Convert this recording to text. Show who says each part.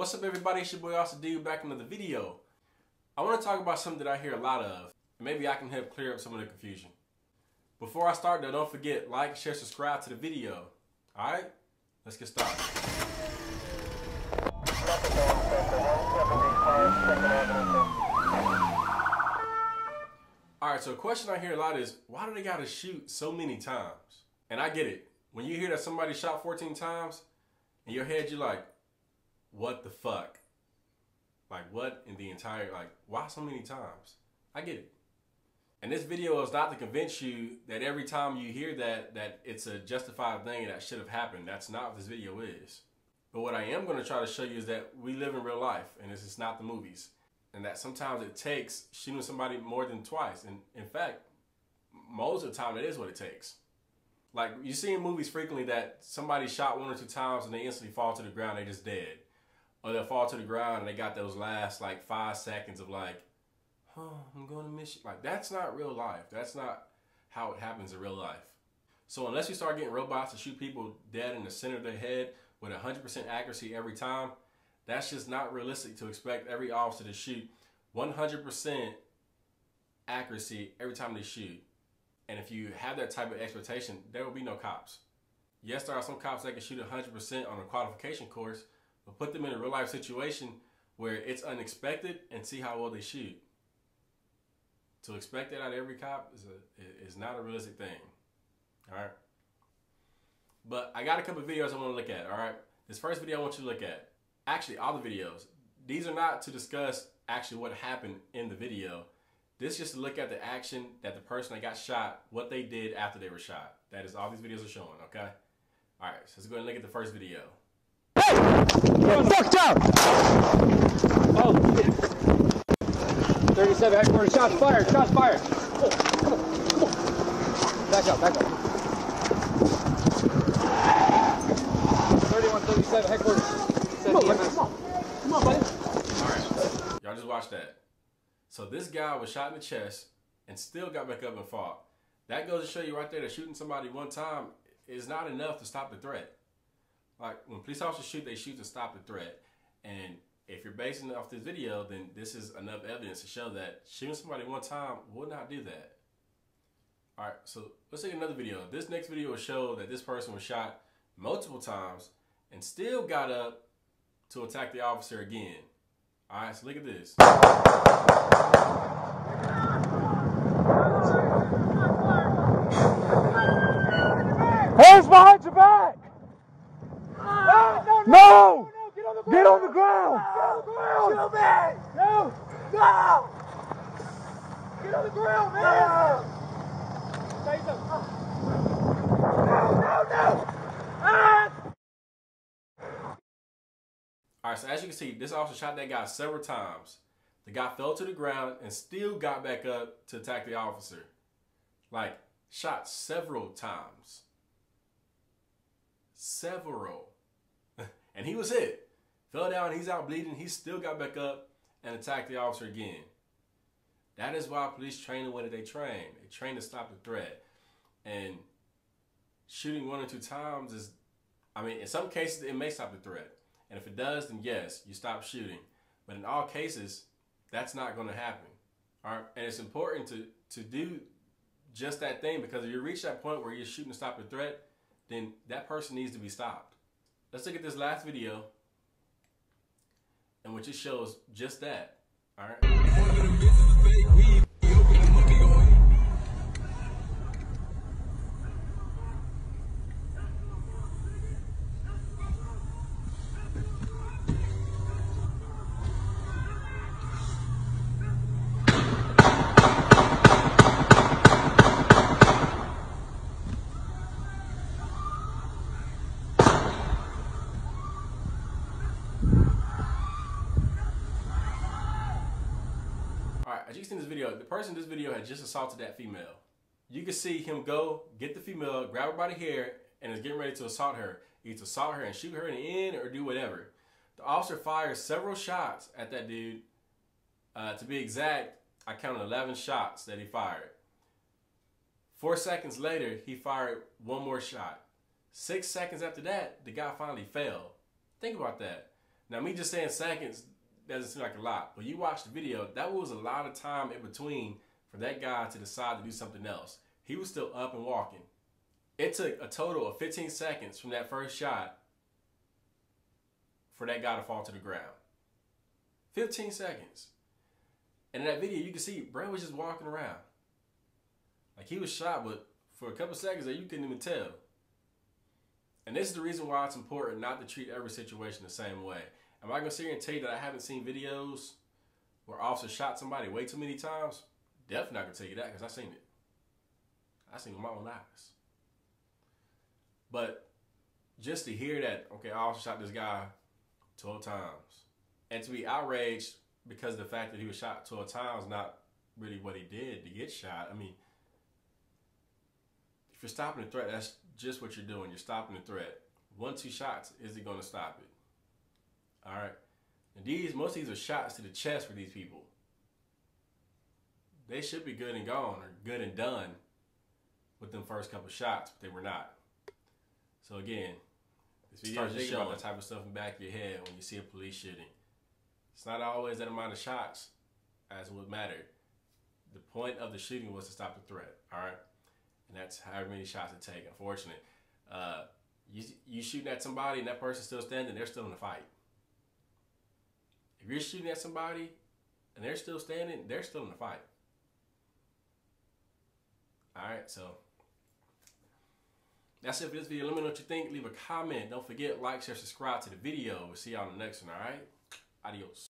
Speaker 1: What's up everybody, it's your boy Officer D back in another video. I want to talk about something that I hear a lot of, maybe I can help clear up some of the confusion. Before I start though, don't forget, like, share, subscribe to the video. Alright, let's get started. Alright, so a question I hear a lot is, why do they gotta shoot so many times? And I get it. When you hear that somebody shot 14 times, in your head you're like, what the fuck? Like what in the entire like why so many times? I get it. And this video is not to convince you that every time you hear that that it's a justified thing that should have happened. That's not what this video is. But what I am going to try to show you is that we live in real life and this is not the movies. And that sometimes it takes shooting somebody more than twice. And in fact, most of the time it is what it takes. Like you see in movies frequently that somebody shot one or two times and they instantly fall to the ground, they just dead or they'll fall to the ground and they got those last like five seconds of like, oh, I'm going to miss you. Like that's not real life. That's not how it happens in real life. So unless you start getting robots to shoot people dead in the center of their head with 100% accuracy every time, that's just not realistic to expect every officer to shoot 100% accuracy every time they shoot. And if you have that type of expectation, there will be no cops. Yes, there are some cops that can shoot 100% on a qualification course, but put them in a real life situation where it's unexpected and see how well they shoot. To expect that out of every cop is a is not a realistic thing. All right. But I got a couple videos I want to look at. All right. This first video I want you to look at. Actually, all the videos. These are not to discuss actually what happened in the video. This is just to look at the action that the person that got shot, what they did after they were shot. That is all these videos are showing. Okay. All right. So let's go ahead and look at the first video.
Speaker 2: Get fucked out! Oh, shit. 37 headquarters, shots fired, shots fired. Oh, come on, come on. Back up, back up. 3137 headquarters. Come on, come on. Come on, buddy.
Speaker 1: Alright. Y'all just watch that. So this guy was shot in the chest and still got back up and fought. That goes to show you right there that shooting somebody one time is not enough to stop the threat. Like when police officers shoot, they shoot to stop the threat. And if you're basing it off this video, then this is enough evidence to show that shooting somebody one time would not do that. All right, so let's take another video. This next video will show that this person was shot multiple times and still got up to attack the officer again. All right, so look at this.
Speaker 2: Hands behind your back! No! Get on the ground! Get on the ground!
Speaker 3: Shoot me! No! No! Get on the ground, man! Say something. No, no, no! Ah!
Speaker 1: All right, so as you can see, this officer shot that guy several times. The guy fell to the ground and still got back up to attack the officer. Like, shot several times. Several. And he was hit. Fell down, he's out bleeding, he still got back up and attacked the officer again. That is why police train the way that they train. They train to stop the threat. And shooting one or two times is, I mean, in some cases, it may stop the threat. And if it does, then yes, you stop shooting. But in all cases, that's not going to happen. All right? And it's important to, to do just that thing because if you reach that point where you're shooting to stop the threat, then that person needs to be stopped. Let's look at this last video and which it shows just that. All right. As you can see in this video, the person in this video had just assaulted that female. You can see him go, get the female, grab her by the hair, and is getting ready to assault her. Either assault her and shoot her in the end or do whatever. The officer fires several shots at that dude. Uh, to be exact, I counted 11 shots that he fired. Four seconds later, he fired one more shot. Six seconds after that, the guy finally fell. Think about that. Now, me just saying seconds doesn't seem like a lot, but you watch the video, that was a lot of time in between for that guy to decide to do something else. He was still up and walking. It took a total of 15 seconds from that first shot for that guy to fall to the ground. 15 seconds. And in that video, you can see Brad was just walking around. Like he was shot, but for a couple seconds that you couldn't even tell. And this is the reason why it's important not to treat every situation the same way. Am I gonna sit here and tell you that I haven't seen videos where officers shot somebody way too many times? Definitely not gonna tell you that because I seen it. I seen it with my own eyes. But just to hear that, okay, I also shot this guy 12 times. And to be outraged because the fact that he was shot 12 times, not really what he did to get shot. I mean, if you're stopping a threat, that's just what you're doing. You're stopping the threat. One, two shots, is it going to stop it? All right. And these, most of these are shots to the chest for these people. They should be good and gone or good and done with them first couple shots, but they were not. So again, this video is just showing the type of stuff in the back of your head when you see a police shooting. It's not always that amount of shots as would matter. The point of the shooting was to stop the threat. All right, and that's however many shots it take. Unfortunately, uh, you you shooting at somebody and that person's still standing, they're still in the fight. If you're shooting at somebody and they're still standing, they're still in the fight. All right, so that's it for this video. Let me know what you think. Leave a comment. Don't forget, like, share, subscribe to the video. We'll see y'all on the next one, all right? Adios.